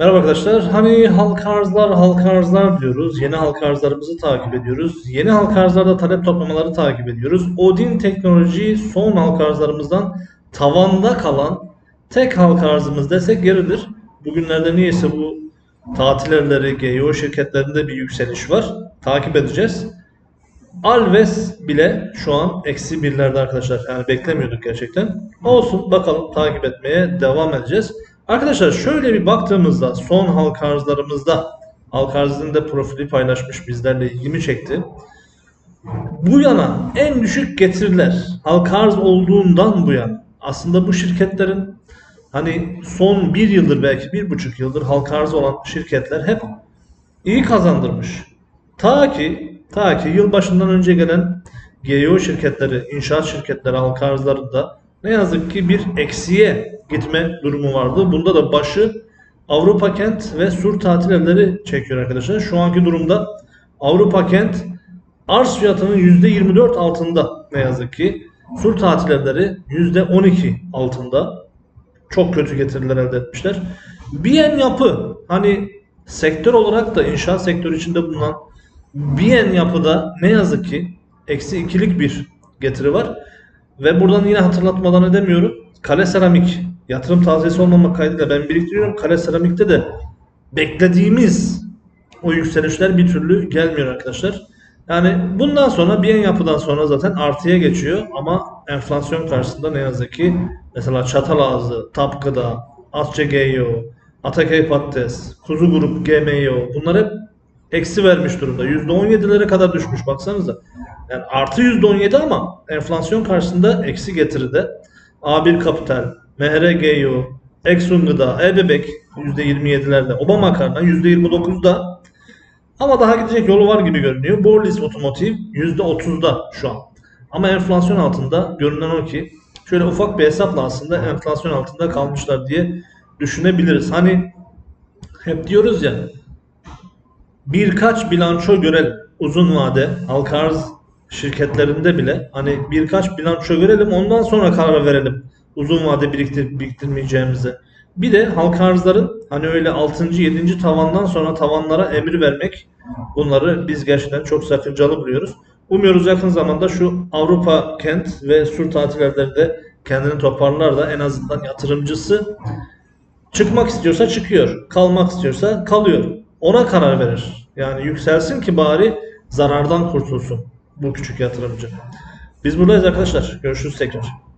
Merhaba arkadaşlar. Hani halka arzlar, halka arzlar diyoruz. Yeni halka arzlarımızı takip ediyoruz. Yeni halka arzlarda talep toplamaları takip ediyoruz. Odin Teknoloji son halka arzlarımızdan tavanda kalan tek halka arzımız desek yeridir. Bugünlerde niyeyse bu tatil evleri, GEO şirketlerinde bir yükseliş var. Takip edeceğiz. Alves bile şu an eksi birlerde arkadaşlar. Yani beklemiyorduk gerçekten. Olsun bakalım takip etmeye devam edeceğiz. Arkadaşlar şöyle bir baktığımızda son halka arzlarımızda halka arzının da profili paylaşmış bizlerle ilgimi çekti. Bu yana en düşük getiriler halka arz olduğundan bu yana aslında bu şirketlerin hani son bir yıldır belki bir buçuk yıldır halka arz olan şirketler hep iyi kazandırmış. Ta ki ta ki yılbaşından önce gelen GEO şirketleri, inşaat şirketleri halka arzlarında ne yazık ki bir eksiye gitme durumu vardı. Bunda da başı Avrupa Kent ve Sur tatil evleri çekiyor arkadaşlar. Şu anki durumda Avrupa Kent arz fiyatının %24 altında ne yazık ki. Sur tatil evleri %12 altında. Çok kötü getiriler elde etmişler. Biyen yapı hani sektör olarak da inşaat sektörü içinde bulunan Biyen yapıda ne yazık ki eksi ikilik bir getiri var. Ve buradan yine hatırlatmadan edemiyorum. Kale seramik yatırım tavsiyesi olmamak kaydıyla ben biriktiriyorum. Kale seramikte de beklediğimiz o yükselişler bir türlü gelmiyor arkadaşlar. Yani bundan sonra bir yapıdan sonra zaten artıya geçiyor ama enflasyon karşısında ne yazık ki mesela Çatalazı, Tapkıda, Asça GEO, Ataköy Patates, Kuzu Grup GMO bunlar hep eksi vermiş durumda. %17'lere kadar düşmüş baksanıza. Yani artı %17 ama enflasyon karşısında eksi getiride. A1 Kapital, MHRGU, Exxon Gıda, E-Bebek %27'lerde, Obama Makarna %29'da ama daha gidecek yolu var gibi görünüyor. Borlis Otomotiv %30'da şu an. Ama enflasyon altında görünen o ki şöyle ufak bir hesapla aslında enflasyon altında kalmışlar diye düşünebiliriz. Hani hep diyoruz ya birkaç bilanço görelim uzun vade halka arz şirketlerinde bile hani birkaç bilanço görelim ondan sonra karar verelim uzun vade biriktir, biriktirmeyeceğimizi. Bir de halka arzların hani öyle 6. 7. tavandan sonra tavanlara emir vermek bunları biz gerçekten çok sakıncalı buluyoruz. Umuyoruz yakın zamanda şu Avrupa kent ve sur tatillerinde kendini toparlar da en azından yatırımcısı çıkmak istiyorsa çıkıyor, kalmak istiyorsa kalıyor. Ona karar verir. Yani yükselsin ki bari zarardan kurtulsun bu küçük yatırımcı. Biz buradayız arkadaşlar. Görüşürüz tekrar.